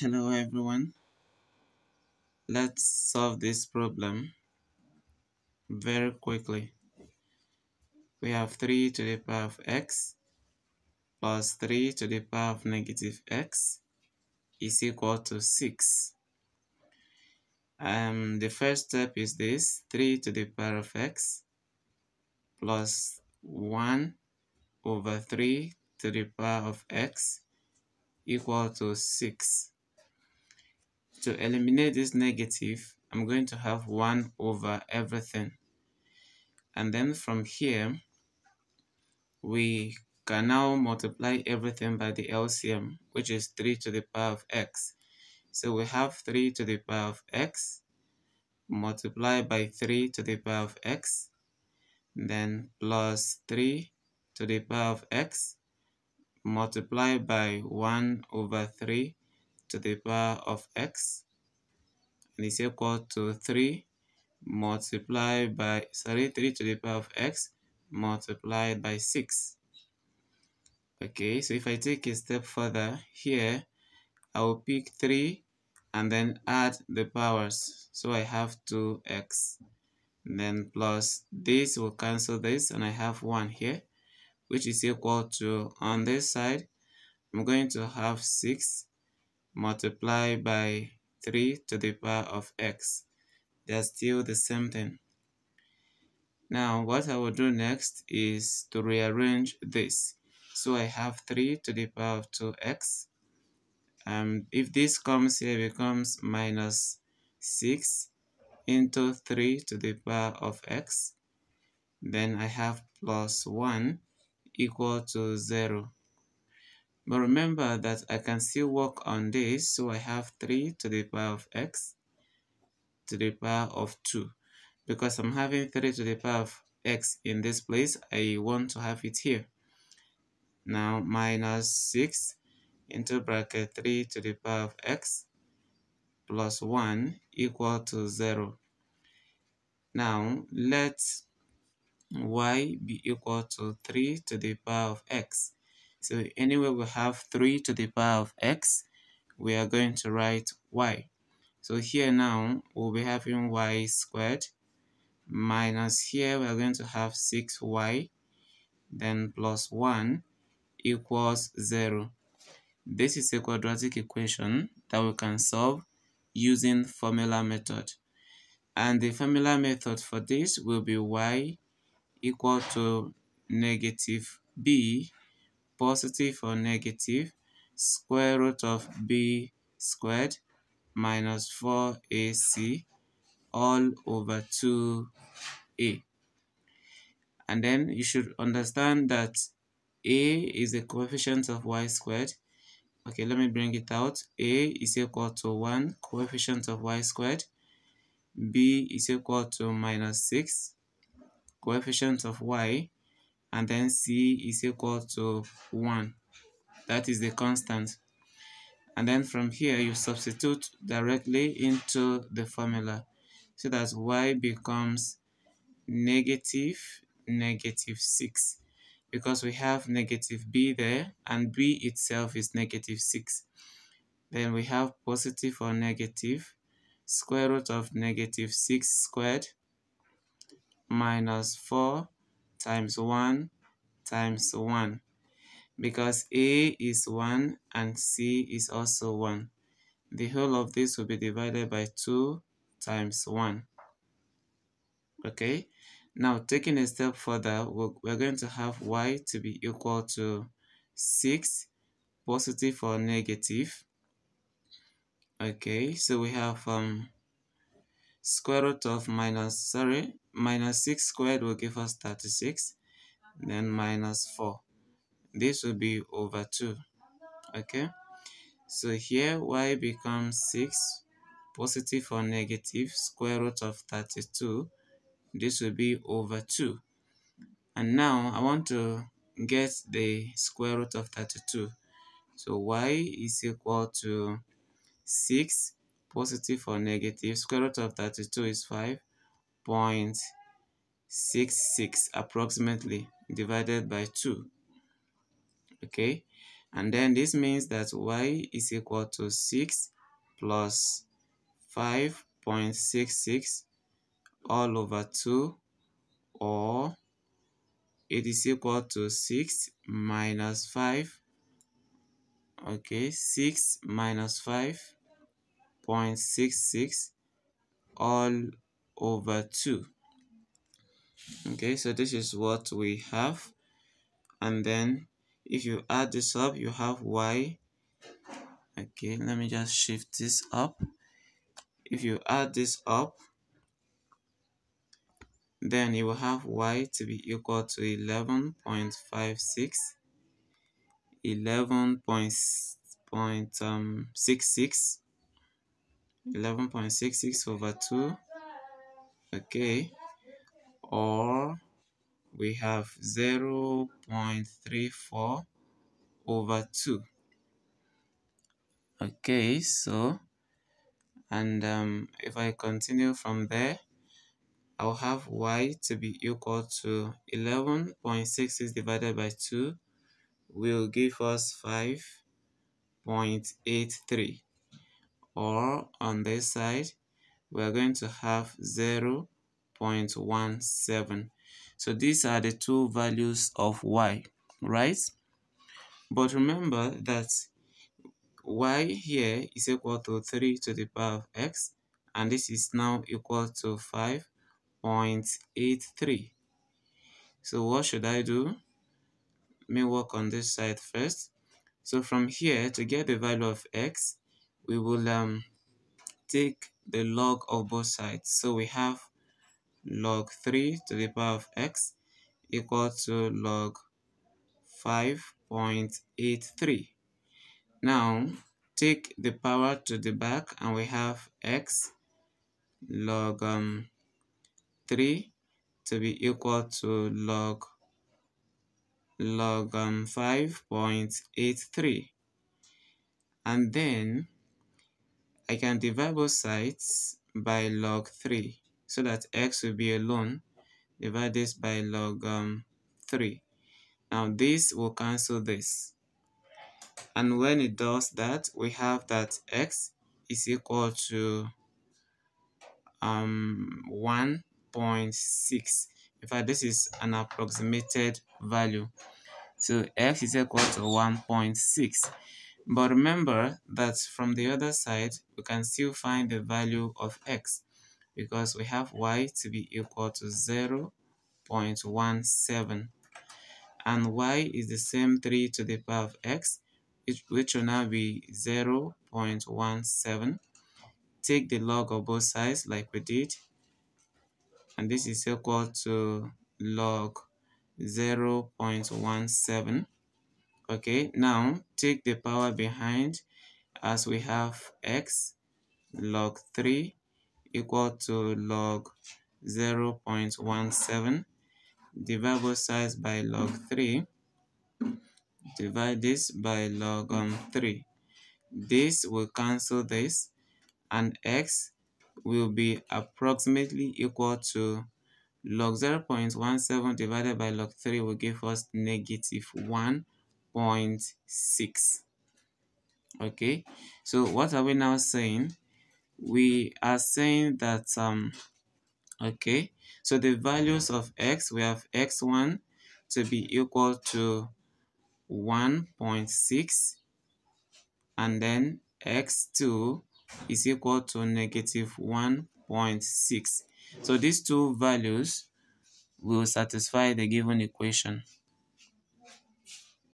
Hello everyone. Let's solve this problem very quickly. We have 3 to the power of x plus 3 to the power of negative x is equal to 6. Um, the first step is this 3 to the power of x plus 1 over 3 to the power of x equal to 6. To eliminate this negative, I'm going to have 1 over everything. And then from here, we can now multiply everything by the LCM, which is 3 to the power of x. So we have 3 to the power of x multiplied by 3 to the power of x, then plus 3 to the power of x multiplied by 1 over 3 to the power of x and is equal to 3 multiplied by, sorry, 3 to the power of x multiplied by 6. Okay, so if I take a step further here, I will pick 3 and then add the powers. So I have 2x. then plus this will cancel this and I have 1 here which is equal to on this side I'm going to have 6 multiplied by 3 to the power of x. They're still the same thing. Now what I will do next is to rearrange this. So I have 3 to the power of 2x. Um, if this comes here, it becomes minus 6 into 3 to the power of x. Then I have plus 1 equal to 0. But remember that I can still work on this, so I have 3 to the power of x to the power of 2. Because I'm having 3 to the power of x in this place, I want to have it here. Now minus 6 into bracket 3 to the power of x plus 1 equal to 0. Now let y be equal to 3 to the power of x. So anywhere we have 3 to the power of x, we are going to write y. So here now, we'll be having y squared minus here we are going to have 6y then plus 1 equals 0. This is a quadratic equation that we can solve using formula method. And the formula method for this will be y equal to negative b positive or negative square root of b squared minus 4ac all over 2a. And then you should understand that a is a coefficient of y squared. Okay, let me bring it out. a is equal to 1 coefficient of y squared. b is equal to minus 6 coefficient of y and then c is equal to 1 that is the constant. And then from here you substitute directly into the formula. So that y becomes negative negative 6 because we have negative b there and b itself is negative 6 then we have positive or negative square root of negative 6 squared minus 4 times 1 times 1 because A is 1 and C is also 1. The whole of this will be divided by 2 times 1. Okay, now taking a step further, we're going to have y to be equal to 6 positive or negative. Okay, so we have um, square root of minus, sorry, minus 6 squared will give us 36, then minus 4. This will be over 2, okay? So here y becomes 6, positive or negative, square root of 32. This will be over 2. And now I want to get the square root of 32. So y is equal to 6 positive or negative. Square root of 32 is 5.66 approximately divided by 2. Okay, and then this means that y is equal to 6 plus 5.66 all over 2 or it is equal to 6 minus 5 okay 6 minus 5.66 all over 2 okay so this is what we have. And then if you add this up you have y. Okay let me just shift this up. If you add this up then you will have y to be equal to 11.56 11.66 11.66 over 2 okay. Or we have 0 0.34 over 2 okay so and um, if I continue from there I'll have y to be equal to 11.66 divided by 2 will give us 5.83 or on this side we're going to have 0 0.17 so these are the two values of y right? But remember that y here is equal to 3 to the power of x and this is now equal to 5.83 so what should I do? Let me work on this side first. So from here to get the value of x we will um take the log of both sides. So we have log 3 to the power of x equal to log 5.83 now, take the power to the back and we have x log um, 3 to be equal to log log um, 5.83 and then I can divide both sides by log 3 so that x will be alone divide this by log um, 3 now this will cancel this. And when it does that we have that x is equal to um 1.6 in fact this is an approximated value. So x is equal to 1.6 but remember that from the other side we can still find the value of x because we have y to be equal to 0 0.17 and y is the same 3 to the power of x which will now be 0 0.17. Take the log of both sides like we did, and this is equal to log 0 0.17. Okay, now take the power behind as we have x log 3 equal to log 0 0.17 divide both sides by log 3 divide this by log um, 3 this will cancel this and x will be approximately equal to log 0.17 divided by log 3 will give us negative 1.6 okay so what are we now saying we are saying that um okay so the values of x we have x1 to be equal to 1.6 and then x2 is equal to negative 1.6. So these two values will satisfy the given equation.